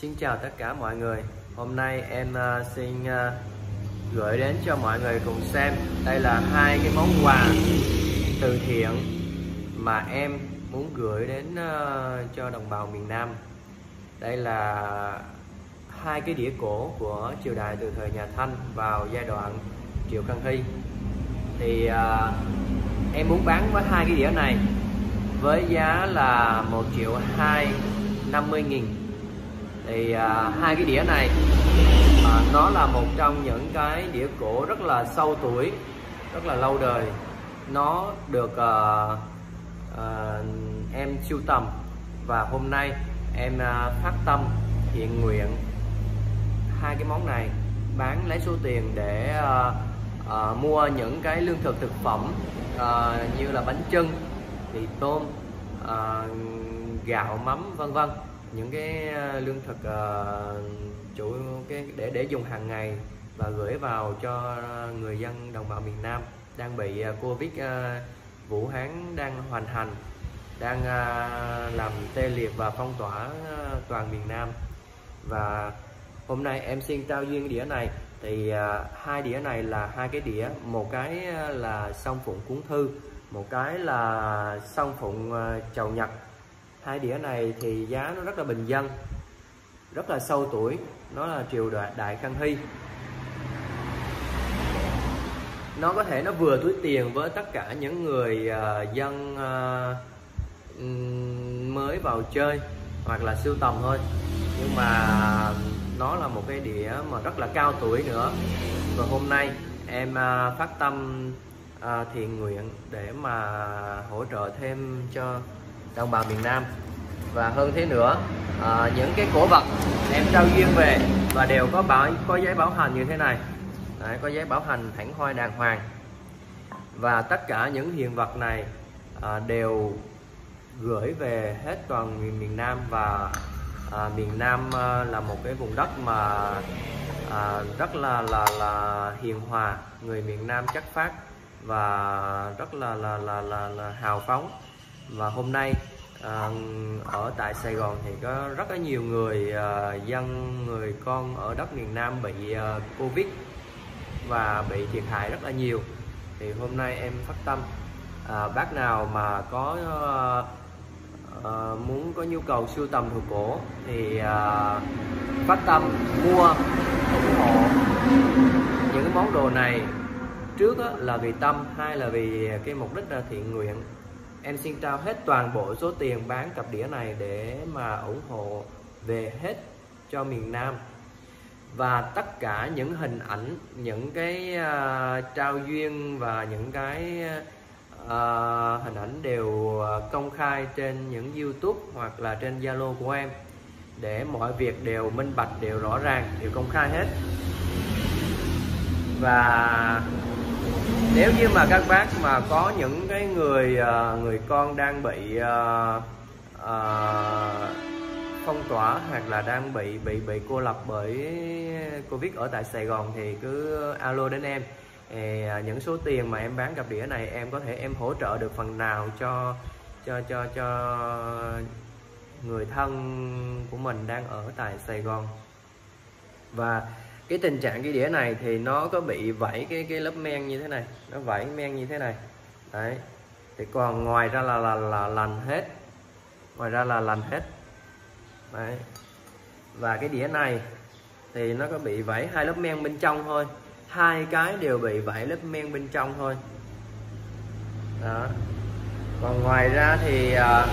Xin chào tất cả mọi người. Hôm nay em uh, xin uh, gửi đến cho mọi người cùng xem. Đây là hai cái món quà từ thiện mà em muốn gửi đến uh, cho đồng bào miền Nam. Đây là hai cái đĩa cổ của triều đại từ thời nhà Thanh vào giai đoạn Triệu Khang Hy. Thì em muốn bán với hai cái đĩa này với giá là một triệu hai năm mươi nghìn thì à, hai cái đĩa này à, nó là một trong những cái đĩa cổ rất là sâu tuổi rất là lâu đời. Nó được à, à, em sưu tầm và hôm nay em à, phát tâm thiện nguyện hai cái món này bán lấy số tiền để à, à, mua những cái lương thực thực phẩm à, như là bánh trưng mì tôm à, gạo mắm vân vân những cái ờ, lương thực uh, chủ cái để để dùng hàng ngày và gửi vào cho người dân đồng bào miền Nam đang bị uh, Covid uh, Vũ Hán đang hoành hành đang uh, làm tê liệt và phong tỏa uh, toàn miền Nam. Và hôm nay em xin trao duyên đĩa này. Thì uh, hai đĩa này là hai cái đĩa một cái là song phụng cuốn thư một cái là song phụng uh, chầu nhật hai đĩa này thì giá nó rất là bình dân rất là sâu tuổi nó là triều đại đại khang hy. Nó có thể nó vừa túi tiền với tất cả những người uh, dân uh, mới vào chơi hoặc là siêu tầm thôi. Nhưng mà nó là một cái đĩa mà rất là cao tuổi nữa. Và hôm nay em uh, phát tâm uh, thiện nguyện để mà hỗ trợ thêm cho đồng bào miền Nam. Và hơn thế nữa à, những cái cổ vật em trao duyên về và đều có bảo có giấy bảo hành như thế này. Đấy, có giấy bảo hành thẳng hoi đàng hoàng. Và tất cả những hiện vật này à, đều gửi về hết toàn miền miền Nam. Và à, miền Nam à, là một cái vùng đất mà à, rất là là là hiền hòa người miền Nam chất phát và rất là là là là, là hào phóng và hôm nay à, ở tại Sài Gòn thì có rất là nhiều người à, dân người con ở đất miền Nam bị à, Covid và bị thiệt hại rất là nhiều. Thì hôm nay em phát tâm à, bác nào mà có à, muốn có nhu cầu sưu tầm đồ cổ thì à, phát tâm mua ủng hộ những cái món đồ này trước là vì tâm hai là vì cái mục đích là thiện nguyện em xin trao hết toàn bộ số tiền bán cặp đĩa này để mà ủng hộ về hết cho miền Nam. Và tất cả những hình ảnh những cái uh, trao duyên và những cái uh, hình ảnh đều à, công khai trên những YouTube hoặc là trên Zalo của em. Để mọi việc đều minh bạch đều rõ ràng đều công khai hết. Và nếu như mà các bác mà có những cái người uh, người con đang bị uh, uh, phong tỏa hoặc là đang bị bị bị cô lập bởi covid ở tại Sài Gòn thì cứ alo đến em. Thì những số tiền mà em bán cặp đĩa này em có thể em hỗ trợ được phần nào cho cho cho cho người thân của mình đang ở tại Sài Gòn. Và cái tình trạng cái đĩa này thì nó có bị vẩy cái cái lớp men như thế này. Nó vẩy men như thế này. Đấy. Thì còn ngoài ra là là là lành hết. Ngoài ra là lành hết. Đấy. Và cái đĩa này thì nó có bị vẩy hai lớp men bên trong thôi. Hai cái đều bị vẩy lớp men bên trong thôi. Đó. Còn ngoài ra thì à,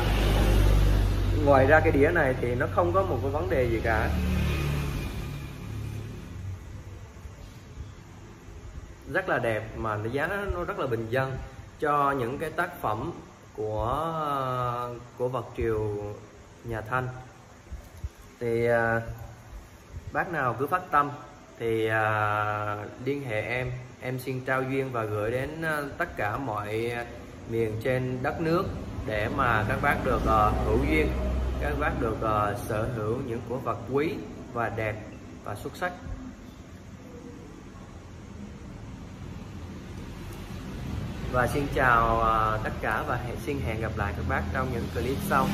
ngoài ra cái đĩa này thì nó không có một cái vấn đề gì cả. Rất là đẹp mà giá nó rất là bình dân. Cho những cái tác phẩm của của vật triều nhà Thanh. Thì à, bác nào cứ phát tâm thì à, liên hệ em. Em xin trao duyên và gửi đến à, tất cả mọi miền trên đất nước để mà các bác được à, hữu duyên các bác được à, sở hữu những của vật quý và đẹp và xuất sắc. Và xin chào ờ, tất cả và hẹn, xin hẹn gặp lại các bác trong những clip sau.